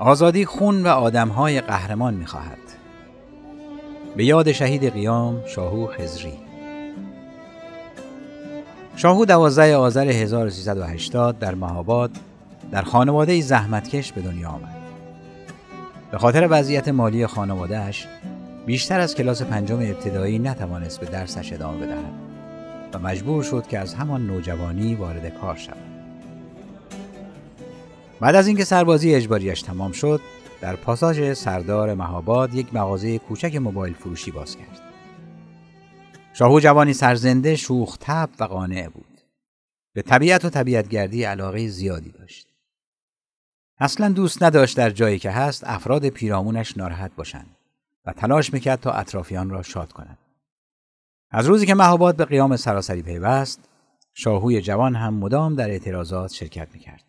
آزادی خون و آدمهای قهرمان می‌خواهد به یاد شهید قیام شاهو خزری شاهو دوازده آذر 1380 در مهاباد در خانواده زحمتکش به دنیا آمد. به خاطر وضعیت مالی خانوادهش بیشتر از کلاس پنجم ابتدایی نتوانست به درسش ادامه بدهد و مجبور شد که از همان نوجوانی وارد کار شود. بعد از اینکه سربازی اجباریش تمام شد، در پاساژ سردار مهاباد یک مغازه کوچک موبایل فروشی باز کرد. شاهو جوانی سرزنده، شوخ تب و قانع بود. به طبیعت و طبیعتگردی علاقه زیادی داشت. اصلا دوست نداشت در جایی که هست افراد پیرامونش ناراحت باشند و تلاش می‌کرد تا اطرافیان را شاد کند. از روزی که مهاباد به قیام سراسری پیوست، شاهوی جوان هم مدام در اعتراضات شرکت می‌کرد.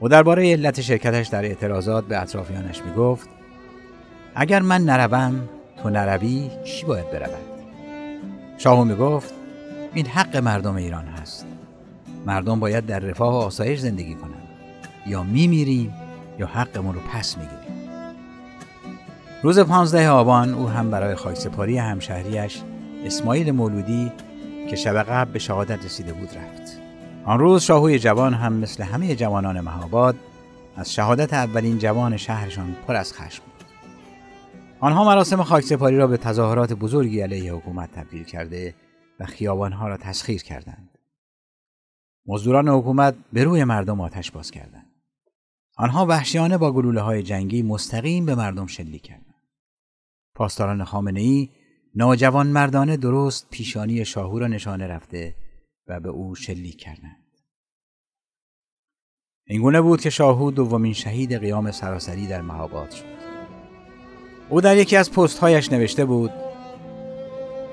او درباره علت شرکتش در اعتراضات به اطرافیانش می‌گفت اگر من نروم تو نروی کی باید برود؟ شاهو می‌گفت این حق مردم ایران هست. مردم باید در رفاه و آسایش زندگی کنند. یا میمیریم یا حقمون رو پس می‌گیریم. روز پانزده آبان او هم برای خاکسپاری همشهریش اسماعیل مولودی که شب قبل به شهادت رسیده بود رفت. آن روز شاهوی جوان هم مثل همه جوانان مهاباد از شهادت اولین جوان شهرشان پر از خشم بود. آنها مراسم خاکسپاری را به تظاهرات بزرگی علیه حکومت تبدیل کرده و خیابانها را تسخیر کردند. مزدوران حکومت به روی مردم آتش باز کردند. آنها وحشیانه با گلوله های جنگی مستقیم به مردم شلیک کردند. پاسداران خامنه ای ناجوان مردانه درست پیشانی شاهو را نشانه رفته و به او شلیک کردند. اینگونه بود که شاهو دومین شهید قیام سراسری در مهاباد شد. او در یکی از پستهایش نوشته بود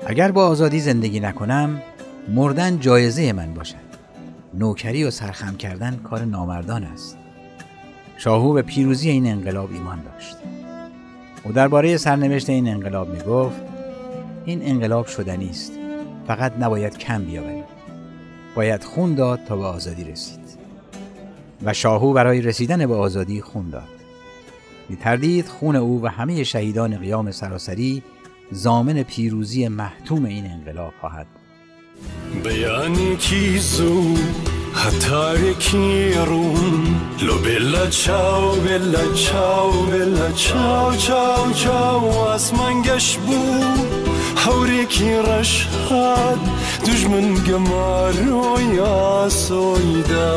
اگر با آزادی زندگی نکنم مردن جایزه من باشد. نوکری و سرخم کردن کار نامردان است. شاهو به پیروزی این انقلاب ایمان داشت. او درباره سرنوشت این انقلاب می گفت این انقلاب شدنی است. فقط نباید کم بیاوریم. باید خون داد تا به آزادی رسید. و شاهو برای رسیدن به آزادی خون داد. بی تردید خون او و همه شهیدان قیام سراسری زامن پیروزی محتوم این انقلاب خواهد بیانی کی زو؟ هتاری کی روم لو بلا چاو بلا چاو بلا چاو چاو چاو اسمان گش بود. هەورێکی ڕەشهات دژمن گەمار و یاسۆیدا.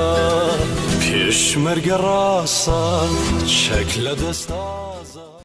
پێشمەرگە ڕاستان چەک لە دەستان.